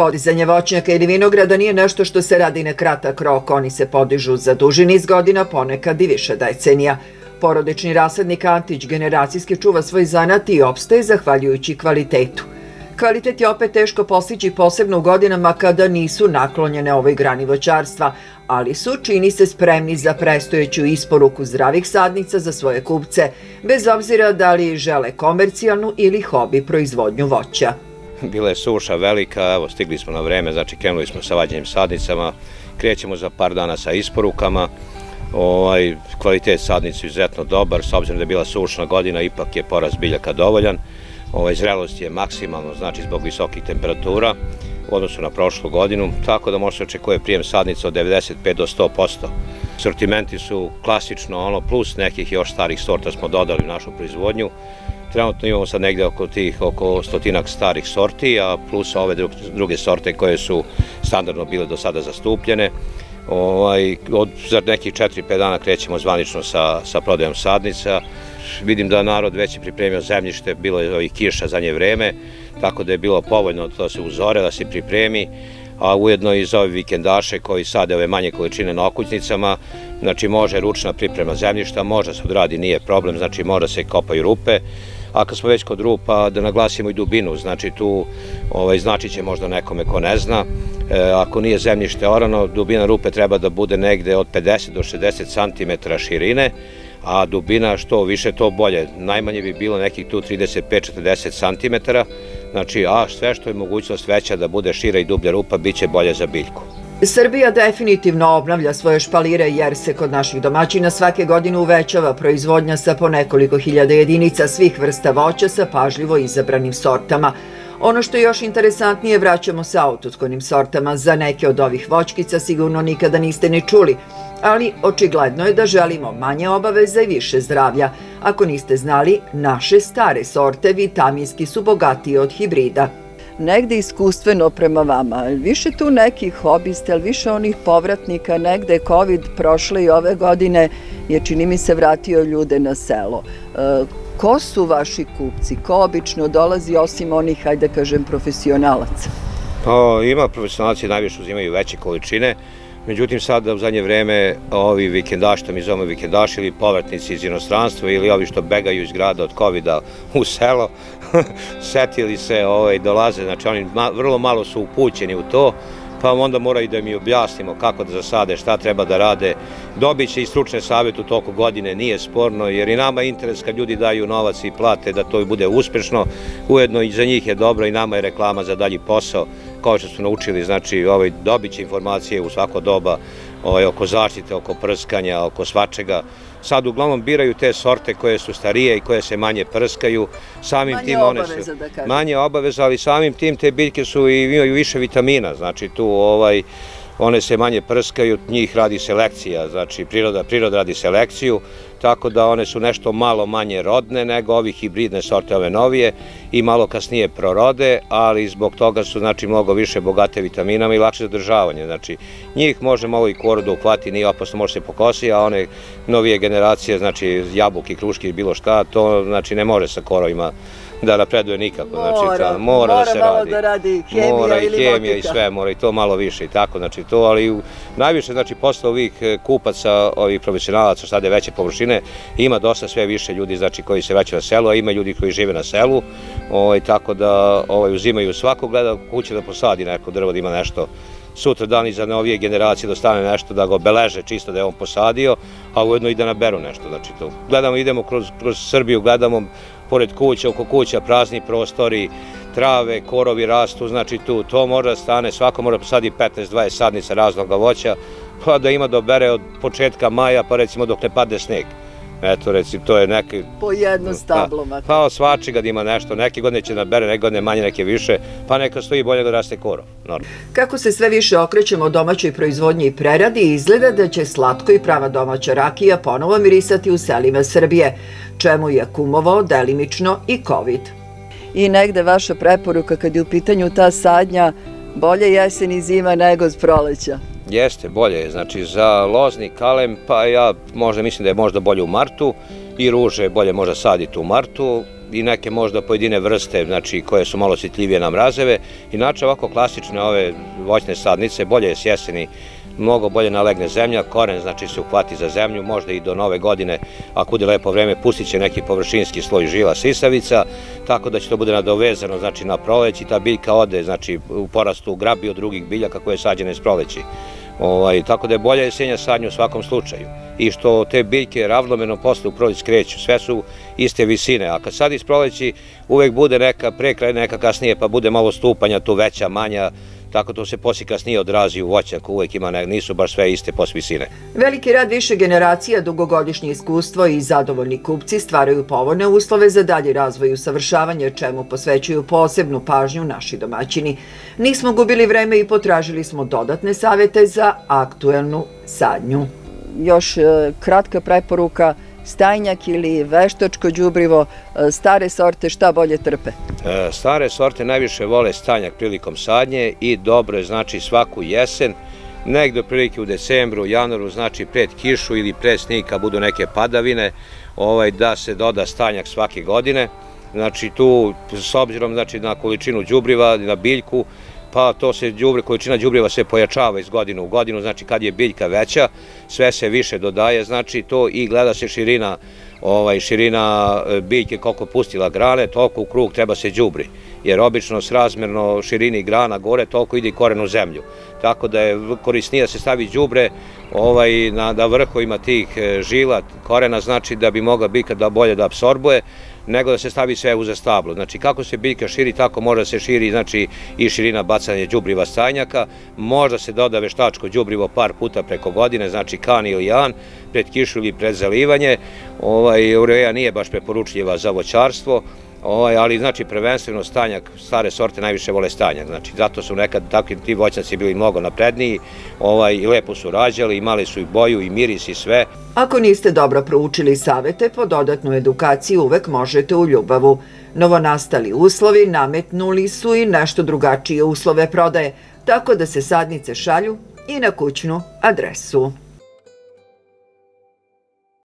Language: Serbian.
Podizanje voćnjaka ili vinograda nije nešto što se radi na kratak rok, oni se podižu za duži niz godina, ponekad i više decenija. Porodični rasadnik Antić generacijski čuva svoj zanat i opstaje zahvaljujući kvalitetu. Kvalitet je opet teško postići posebno u godinama kada nisu naklonjene ovoj grani voćarstva, ali su, čini se, spremni za prestojeću isporuku zdravih sadnica za svoje kupce, bez obzira da li žele komercijalnu ili hobi proizvodnju voća. Bila je suša velika, evo stigli smo na vreme, znači krenuli smo sa vađenjem sadnicama, krećemo za par dana sa isporukama, ovaj, kvalitet sadnice izuzetno dobar, s obzirom da je bila sušna godina, ipak je porast biljaka dovoljan, ovaj, zrelost je maksimalno, znači zbog visokih temperatura u odnosu na prošlu godinu, tako da može se očekuje prijem sadnica od 95 do 100%. Sortimenti su klasično ono, plus nekih još starih sorta smo dodali u našu proizvodnju, Trenutno imamo sad negde oko tih, oko stotinak starih sorti, a plus ove druge sorte koje su standardno bile do sada zastupljene. Ovaj, od, za nekih 4-5 dana krećemo zvanično sa, sa prodajom sadnica. Vidim da narod već je pripremio zemljište, bilo je ovih kiša za nje vreme, tako da je bilo povoljno da se uzore, da se pripremi a ujedno i za ove vikendaše koji sade ove manje količine na okućnicama, znači može ručna priprema zemljišta, može se odradi, nije problem, znači mora se kopaju rupe, a kad smo već kod rupa, da naglasimo i dubinu, znači tu ovaj, znači će možda nekome ko ne zna, e, ako nije zemljište orano, dubina rupe treba da bude negde od 50 do 60 cm širine, a dubina što više to bolje. Najmanje bi bilo nekih tu 35-40 cm, znači a sve što je mogućnost veća da bude šira i dublja rupa, bit će bolje za biljku. Srbija definitivno obnavlja svoje špalire jer se kod naših domaćina svake godine uvećava proizvodnja sa po nekoliko hiljada jedinica svih vrsta voća sa pažljivo izabranim sortama. Ono što je još interesantnije, vraćamo se autotkonim sortama. Za neke od ovih voćkica sigurno nikada niste ni čuli, ali očigledno je da želimo manje obaveza i više zdravlja. Ako niste znali, naše stare sorte vitaminski su bogatije od hibrida negde iskustveno prema vama. Više tu nekih hobista, ali više onih povratnika, negde je COVID prošle i ove godine je čini mi se vratio ljude na selo. E, ko su vaši kupci? Ko obično dolazi osim onih, hajde da kažem, profesionalaca? Pa, ima profesionalci najviše uzimaju veće količine, Međutim, sada u zadnje vreme ovi vikendaši, to mi zovemo vikendaši ili povratnici iz inostranstva ili ovi što begaju iz grada od covid u selo, setili se, ovaj, dolaze, znači oni vrlo malo su upućeni u to, pa onda moraju da mi objasnimo kako da zasade, šta treba da rade. Dobit će i stručne savjet u toku godine, nije sporno, jer i nama je interes kad ljudi daju novac i plate da to bude uspešno, ujedno i za njih je dobro i nama je reklama za dalji posao, kao što su naučili, znači ovaj, dobit će informacije u svako doba ovaj, oko zaštite, oko prskanja, oko svačega. Sad uglavnom biraju te sorte koje su starije i koje se manje prskaju. Samim manje tim one su, da kažem. Manje obaveza, ali samim tim te biljke su i imaju više vitamina, znači tu ovaj, one se manje prskaju, njih radi selekcija, znači priroda, priroda radi selekciju, tako da one su nešto malo manje rodne nego ovi hibridne sorte, ove novije i malo kasnije prorode, ali zbog toga su znači mnogo više bogate vitaminama i lakše zadržavanje. Znači njih može malo i koru da uhvati, nije opasno, može se pokosi, a one novije generacije, znači jabuke, kruške bilo šta, to znači ne može sa korovima da napreduje nikako. Mora, znači, ta, mora, mora da se malo radi. da radi hemija mora i hemija i sve, mora i to malo više i tako, znači to, ali u, najviše, znači, posle ovih e, kupaca, ovih profesionalaca, sad je veće površine, ima dosta sve više ljudi, znači, koji se vraćaju na selo, a ima ljudi koji žive na selu, ovaj, tako da ovaj, uzimaju svako gleda kuće da posadi neko drvo, da ima nešto sutra dan i za novije generacije da stane nešto, da ga obeleže čisto da je on posadio, a ujedno i da naberu nešto. Znači, to. Gledamo, idemo kroz, kroz Srbiju, gledamo pored kuća, oko kuća, prazni prostori, trave, korovi rastu, znači tu to mora da stane, svako mora posadi 15-20 sadnica raznog voća, pa da ima da bere od početka maja, pa recimo dok ne padne sneg. Eto, recimo, to je neki... Po jedno stablo. Pa, pa od svačega da ima nešto. Neke godine će nabere, neke godine manje, neke više, pa neka stoji bolje da raste korov. Normalno. Kako se sve više okrećemo domaćoj proizvodnji i preradi, izgleda da će slatko i prava domaća rakija ponovo mirisati u selima Srbije, čemu je kumovao delimično i COVID. I negde vaša preporuka kad je u pitanju ta sadnja, bolje jesen i zima nego s proleća. Jeste, bolje je. Znači, za lozni kalem, pa ja možda mislim da je možda bolje u martu i ruže bolje možda saditi u martu. i neke možda pojedine vrste, znači koje su malo osjetljivije na mrazeve. Inače ovako klasične ove voćne sadnice, bolje je s jeseni mnogo bolje nalegne zemlja, koren znači se uhvati za zemlju, možda i do nove godine, ako bude lepo vreme, pustit će neki površinski sloj žila sisavica, tako da će to bude nadovezano znači, na proleć ta biljka ode znači, u porastu grabi od drugih biljaka koje je sađene s proleći. Ovaj, tako da je bolja jesenja sadnja u svakom slučaju. I što te biljke ravnomeno posle u proleć kreću, sve su iste visine, a kad sad iz proleći uvek bude neka prekraj, neka kasnije, pa bude malo stupanja, tu veća, manja, tako to se poslije kasnije odrazi u voćnjaku, uvek ima, nisu baš sve iste posle visine. Veliki rad više generacija, dugogodišnje iskustvo i zadovoljni kupci stvaraju povoljne uslove za dalji razvoj i usavršavanje, čemu posvećuju posebnu pažnju naši domaćini. Nismo gubili vreme i potražili smo dodatne savete za aktuelnu sadnju. Još e, kratka preporuka – stajnjak ili veštačko đubrivo, e, stare sorte šta bolje trpe? E, stare sorte najviše vole stajnjak prilikom sadnje i dobro je znači svaku jesen, negde prilike u decembru, januaru, znači pred kišu ili pred snika budu neke padavine, ovaj, da se doda stanjak svake godine. Znači tu, s obzirom znači, na količinu đubriva, na biljku, pa to se đubre, količina đubriva se pojačava iz godinu u godinu, znači kad je biljka veća, sve se više dodaje, znači to i gleda se širina ovaj, širina e, biljke koliko pustila grane, toliko u krug treba se đubri, jer obično s razmerno širini grana gore toliko ide i koren u zemlju. Tako da je korisnije da se stavi đubre ovaj, na, na vrhovima tih e, žila korena, znači da bi mogla biljka da bolje da absorbuje, nego da se stavi sve uz stablo. Znači kako se biljka širi, tako može da se širi znači, i širina bacanja đubriva stajnjaka. Možda se doda veštačko đubrivo par puta preko godine, znači kan ili jan, pred kišu ili pred zalivanje. Ovaj, ureja nije baš preporučljiva za voćarstvo, Ovaj, ali znači prvenstveno stanjak, stare sorte najviše vole stanjak, znači zato su nekad takvi ti voćnjaci bili mnogo napredniji ovaj, i lepo su rađali, imali su i boju i miris i sve. Ako niste dobro proučili savete, po dodatnu edukaciju uvek možete u ljubavu. Novonastali uslovi nametnuli su i nešto drugačije uslove prodaje, tako da se sadnice šalju i na kućnu adresu.